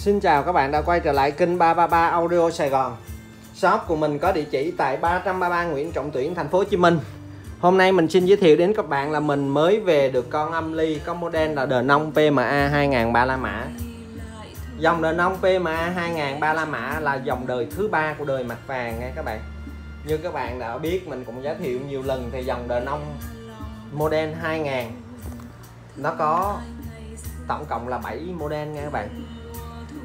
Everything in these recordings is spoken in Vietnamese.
Xin chào các bạn đã quay trở lại kênh 333 Audio Sài Gòn. Shop của mình có địa chỉ tại 333 Nguyễn Trọng Tuyển, thành phố Hồ Chí Minh. Hôm nay mình xin giới thiệu đến các bạn là mình mới về được con âm ly có model là đờ nông PMA 2000 ba la mã. Dòng đờ nông PMA 2000 ba la mã là dòng đời thứ ba của đời mặt vàng nha các bạn. Như các bạn đã biết mình cũng giới thiệu nhiều lần thì dòng đờ nông model 2000 nó có tổng cộng là 7 model nha các bạn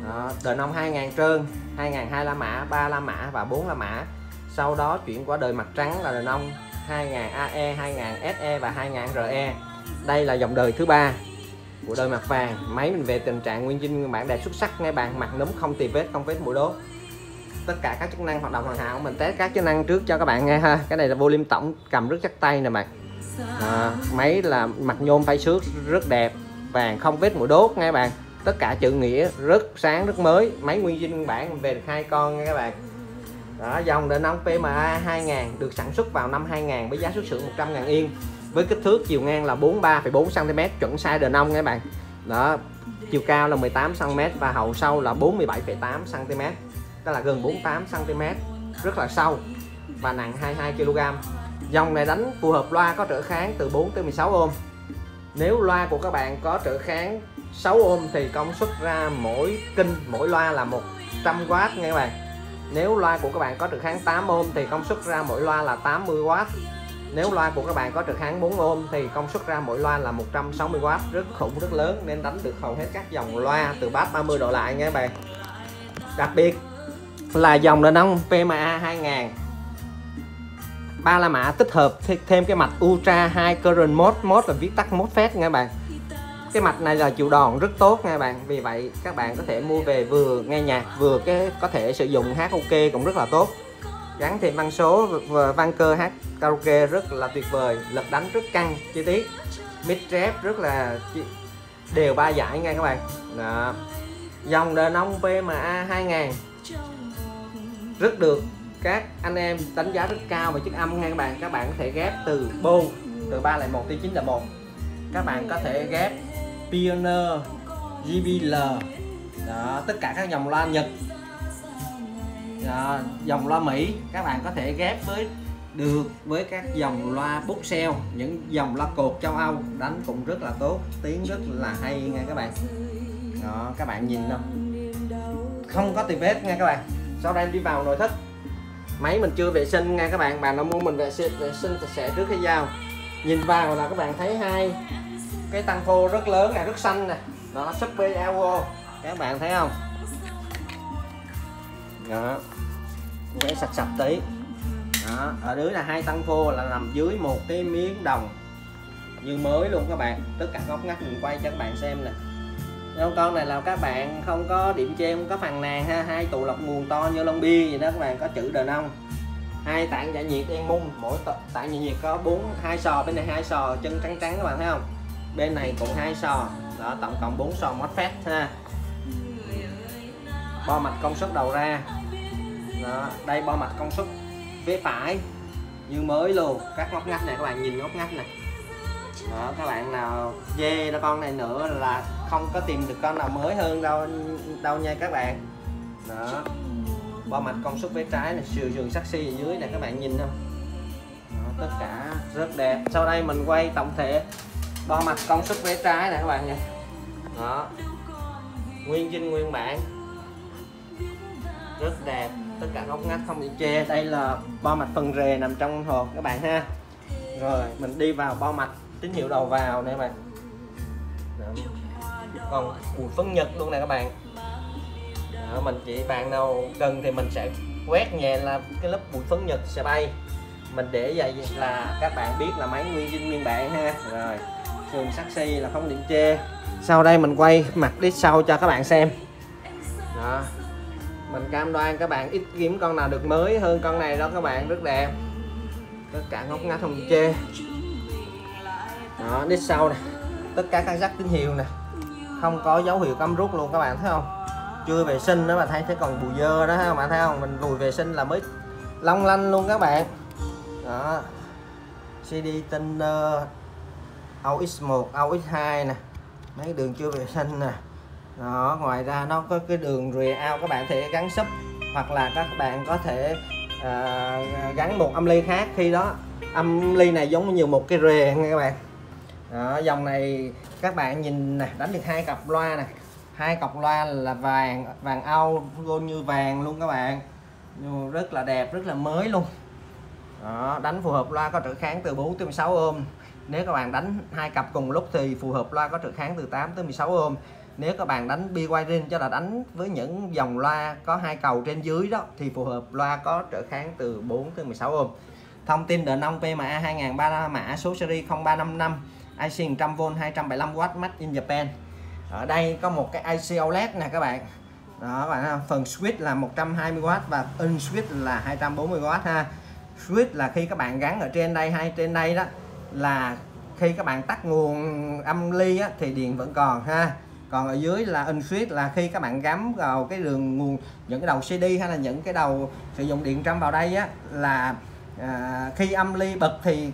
đó, đời nông 2000 trơn 2000 2 la mã 3 la mã và 4 la mã. Sau đó chuyển qua đời mặt trắng là đời nông 2000 AE 2000 SE và 2000 RE đây là dòng đời thứ ba của đời mặt vàng. Máy mình về tình trạng nguyên dinh nguyên bản đẹp xuất sắc ngay bạn mặt núm không tì vết không vết mũi đốt. Tất cả các chức năng hoạt động hoàn hảo mình test các chức năng trước cho các bạn nghe ha. Cái này là volume tổng cầm rất chắc tay nè bạn. À, máy là mặt nhôm phay xước rất đẹp. Vàng không vết mũi đốt nghe bạn tất cả chữ nghĩa rất sáng rất mới. Máy nguyên dinh nguyên bản về được hai con nha các bạn. Đó dòng đền nông PMA 2000 được sản xuất vào năm 2000 với giá xuất xưởng 100 ngàn yên. Với kích thước chiều ngang là 43,4 cm chuẩn size đền nông các bạn. Đó chiều cao là 18 cm và hậu sâu là 47,8 cm đó là gần 48 cm rất là sâu và nặng 22 kg dòng này đánh phù hợp loa có trở kháng từ 4 tới 16 ôm nếu loa của các bạn có trở kháng 6 ôm thì công suất ra mỗi kinh, mỗi loa là 100W nha các bạn. Nếu loa của các bạn có trở kháng 8 ôm thì công suất ra mỗi loa là 80W nếu loa của các bạn có trở kháng 4 ôm thì công suất ra mỗi loa là 160W rất khủng, rất lớn, nên đánh được hầu hết các dòng loa từ bass 30 độ lại nha các bạn. Đặc biệt là dòng đàn ông PMA 2000 ba la mã tích hợp thêm cái mạch Ultra 2 Current Mode Mode là viết tắt mode phép nha các bạn cái mạch này là chịu đòn rất tốt nha bạn. Vì vậy, các bạn có thể mua về vừa nghe nhạc, vừa cái có thể sử dụng hát ok cũng rất là tốt. Gắn thêm văn số và văn cơ hát karaoke rất là tuyệt vời, lực đánh rất căng, chi tiết. Mid rep rất là đều ba giải nha các bạn. Đó. dòng đền ông PMA 2000 rất được các anh em đánh giá rất cao về chất âm nha các bạn. Các bạn có thể ghép từ bô từ 301 tới 901 các bạn có thể ghép Pioneer JBL đó, tất cả các dòng loa Nhật. Đó, dòng loa Mỹ các bạn có thể ghép với được với các dòng loa Buxell những dòng loa cột châu Âu đánh cũng rất là tốt tiếng rất là hay nha các bạn. Đó các bạn nhìn không, không có tì vết nha các bạn. Sau đây đi vào nội thất. Máy mình chưa vệ sinh nha các bạn bạn nào mua mình vệ sinh vệ sinh sạch sẽ trước khi giao nhìn vào là các bạn thấy hai cái tăng phô rất lớn này rất xanh nè. Đó, super ao các bạn thấy không? Đó. Cái sạch sạch tí. Đó, ở dưới là hai tăng phô là nằm dưới một cái miếng đồng. Như mới luôn các bạn. Tất cả góc ngách mình quay cho các bạn xem nè. Con con này là các bạn không có điểm chê không có phàn nàn ha. Hai tụ lọc nguồn to như lon bia vậy đó các bạn. Có chữ đờ nông hai tảng giải nhiệt, đen mung. Mỗi tảng giải nhiệt có bốn, hai sò, bên này hai sò, chân trắng trắng các bạn thấy không? Bên này cũng hai sò. Đó tổng cộng 4 sò MOSFET ha. Bo mạch công suất đầu ra. Đó, đây bo mạch công suất phía phải. Như mới luôn. Các ngóc ngách này các bạn nhìn ngóc ngách này đó các bạn nào dê nó con này nữa là không có tìm được con nào mới hơn đâu đâu nha các bạn. Đó bo mạch công suất phía trái này sườn giường saxi ở dưới này các bạn nhìn không? Đó, tất cả rất đẹp. Sau đây mình quay tổng thể đo mặt công suất phía trái này các bạn nha đó. Nguyên dinh nguyên bản. Rất đẹp. Tất cả góc ngách không bị che đây là bo mạch phần rề nằm trong hộp các bạn ha. Rồi mình đi vào bo mạch. Tín hiệu đầu vào nè các bạn. Đó. còn bụi phấn nhật luôn nè các bạn. Đó, mình chỉ bạn nào cần thì mình sẽ quét nhẹ là cái lớp bụi phấn nhật sẽ bay. Mình để vậy là các bạn biết là máy nguyên dinh nguyên bản ha. Rồi sườn saxi là không điểm chê. Sau đây mình quay mặt đi sau cho các bạn xem. Đó. Mình cam đoan các bạn ít kiếm con nào được mới hơn con này đó các bạn, rất đẹp. Tất cả ngóc ngách không chê. Đó đít sau này tất cả các rắc tín hiệu nè. Không có dấu hiệu cắm rút luôn các bạn, thấy không? Chưa vệ sinh đó mà thấy thấy còn bùi dơ đó ha bạn thấy không? Mình lùi vệ sinh là mới long lanh luôn các bạn. Đó. CD AUX1 AUX2 nè. Mấy đường chưa vệ sinh nè. Đó ngoài ra nó có cái đường rìa ao các bạn thể gắn súp hoặc là các bạn có thể uh, gắn một âm ly khác khi đó. Âm ly này giống như một cái rìa nha các bạn. Đó, dòng này các bạn nhìn nè đánh được hai cặp loa nè. Hai cặp loa là vàng vàng au luôn như vàng luôn các bạn. Rất là đẹp rất là mới luôn. Đó, đánh phù hợp loa có trở kháng từ 4 tới 16 ôm nếu các bạn đánh hai cặp cùng lúc thì phù hợp loa có trở kháng từ 8 tới 16 ohm nếu các bạn đánh BYRIN cho là đánh với những dòng loa có hai cầu trên dưới đó, thì phù hợp loa có trở kháng từ 4 tới 16 ohm thông tin đợt nông PMA 2003 mã số series 0355 IC 100V 275W Made in Japan. Ở đây có một cái IC OLED nè các bạn. Đó, các bạn phần switch là 120W và in switch là 240W ha. Switch là khi các bạn gắn ở trên đây hay trên đây đó là khi các bạn tắt nguồn âm ly á, thì điện vẫn còn ha. Còn ở dưới là in switch là khi các bạn gắm vào cái đường nguồn những cái đầu CD hay là những cái đầu sử dụng điện trăm vào đây á là à, khi âm ly bật thì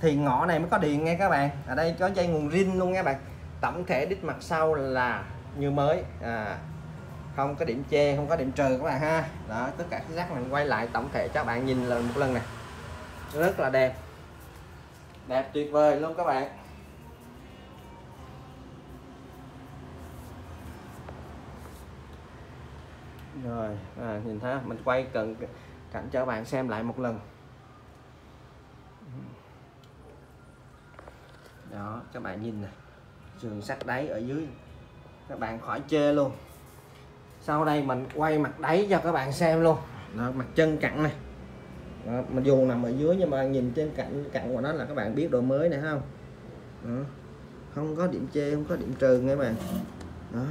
thì ngõ này mới có điện nghe các bạn. Ở đây có dây nguồn rin luôn nha bạn. Tổng thể đít mặt sau là như mới. À, không có điểm che, không có điểm trừ các bạn ha. Đó tất cả cái rác mình quay lại tổng thể cho bạn nhìn lần một lần này rất là đẹp đẹp tuyệt vời luôn các bạn. Rồi à, nhìn thấy mình quay cận cảnh cho các bạn xem lại một lần. Đó các bạn nhìn nè. Sườn sắt đáy ở dưới. Các bạn khỏi chê luôn. Sau đây mình quay mặt đáy cho các bạn xem luôn. Đó, mặt chân cặn này đó, mình dù nằm ở dưới nhưng mà nhìn trên cạnh cạnh của nó là các bạn biết độ mới này không? Đó. không có điểm chê không có điểm trừ nghe bạn. Đó.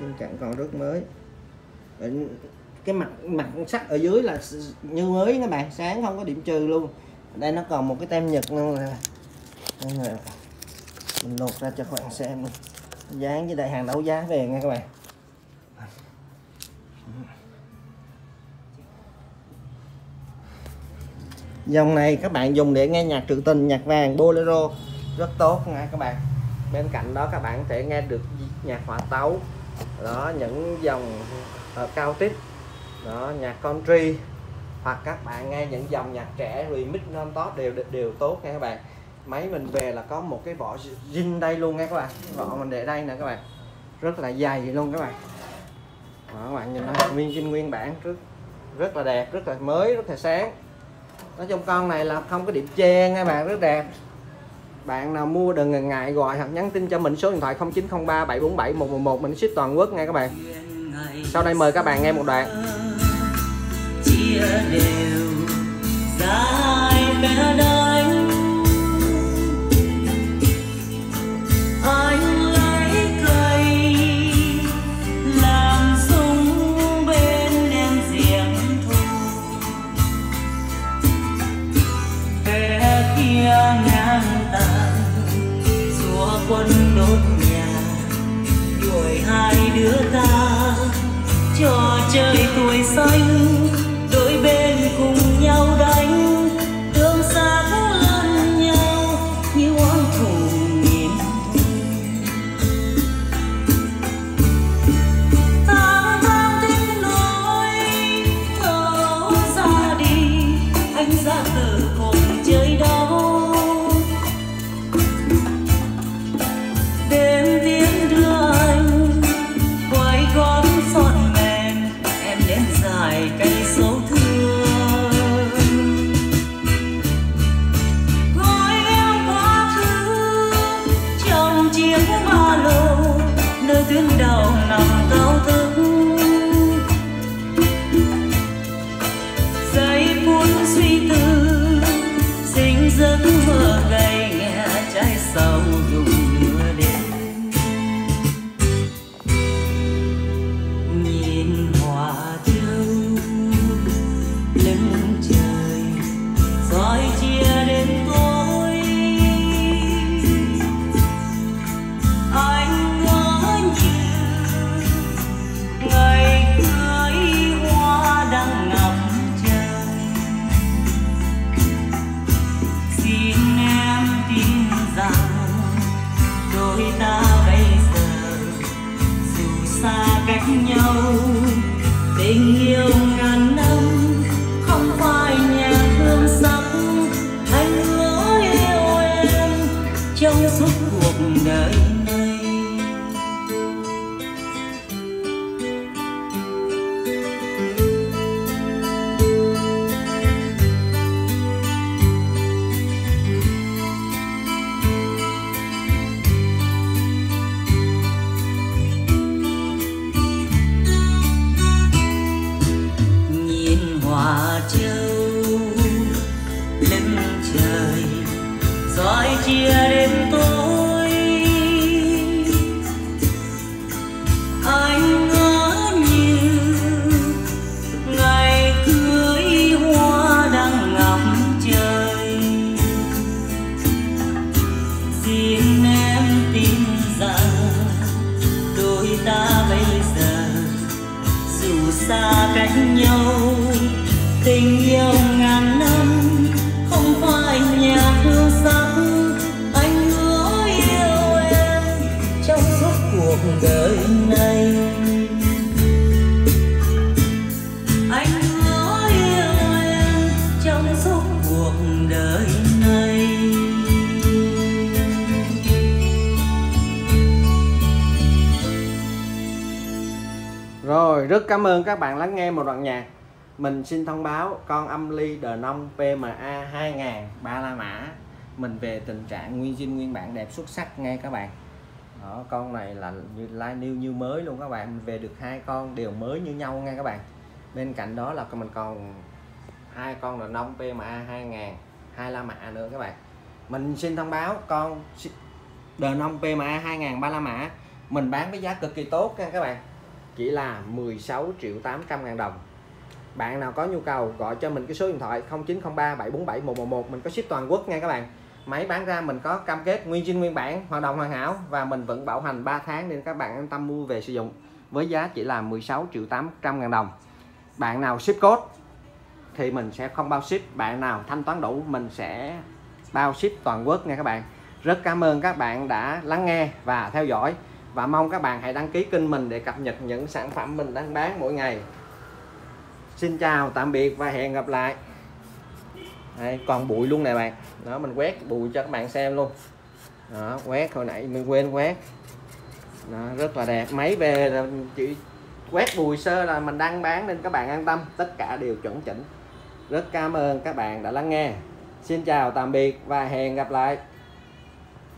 Trên cạnh còn rất mới. Cái mặt mặt sắt ở dưới là như mới các bạn sáng không có điểm trừ luôn. Đây nó còn một cái tem nhật luôn là mình lột ra cho các bạn xem luôn. Dán với đại hàng đấu giá về nha các bạn. Dòng này các bạn dùng để nghe nhạc trữ tình nhạc vàng bolero rất tốt nha các bạn. Bên cạnh đó các bạn có thể nghe được nhạc hòa tấu đó những dòng uh, cao tiết, đó nhạc country hoặc các bạn nghe những dòng nhạc trẻ remix non top đều đều tốt nha các bạn. Máy mình về là có một cái vỏ zin đây luôn nha các bạn. Vỏ mình để đây nè các bạn. Rất là dày luôn các bạn. Đó, các bạn nhìn nó nguyên zin nguyên bản rất rất là đẹp rất là mới rất là sáng nói chung con này là không có điểm che nha bạn rất đẹp. Bạn nào mua đừng ngần ngại gọi hoặc nhắn tin cho mình, số điện thoại 0903 747 111 mình ship toàn quốc nha các bạn. Sau đây mời các bạn nghe một đoạn. Chia đều đưa ta cho trời tuổi xanh. Xin em tin rằng đôi ta bây giờ dù xa cách nhau, tình yêu ngàn năm không phải nhà hương sắc anh hứa yêu em trong suốt cuộc đời này. Anh hứa yêu em trong suốt cuộc đời này rất cảm ơn các bạn lắng nghe một đoạn nhạc. Mình xin thông báo con âm ly đờ nông PMA 2000 ba la mã. Mình về tình trạng nguyên dinh nguyên bản đẹp xuất sắc nghe các bạn. Đó, con này là như live new như mới luôn các bạn. Mình về được hai con đều mới như nhau nghe các bạn. Bên cạnh đó là mình còn hai con đờ nông PMA 2000 hai la mã nữa các bạn. Mình xin thông báo con đờ nông PMA 2000 ba la mã mình bán với giá cực kỳ tốt nha các bạn chỉ là 16 triệu 800 ngàn đồng. Bạn nào có nhu cầu gọi cho mình cái số điện thoại 0903 747 111 mình có ship toàn quốc nha các bạn. Máy bán ra mình có cam kết nguyên zin nguyên bản, hoạt động hoàn hảo và mình vẫn bảo hành 3 tháng nên các bạn an tâm mua về sử dụng với giá chỉ là 16 triệu 800 ngàn đồng. Bạn nào ship code thì mình sẽ không bao ship. Bạn nào thanh toán đủ mình sẽ bao ship toàn quốc nha các bạn. Rất cảm ơn các bạn đã lắng nghe và theo dõi và mong các bạn hãy đăng ký kênh mình để cập nhật những sản phẩm mình đang bán mỗi ngày. Xin chào tạm biệt và hẹn gặp lại. Đây, còn bụi luôn nè bạn. Đó mình quét bụi cho các bạn xem luôn. Đó quét hồi nãy mình quên quét. Đó, rất là đẹp. Máy về là chỉ quét bụi sơ là mình đang bán nên các bạn an tâm tất cả đều chuẩn chỉnh. Rất cảm ơn các bạn đã lắng nghe. Xin chào tạm biệt và hẹn gặp lại.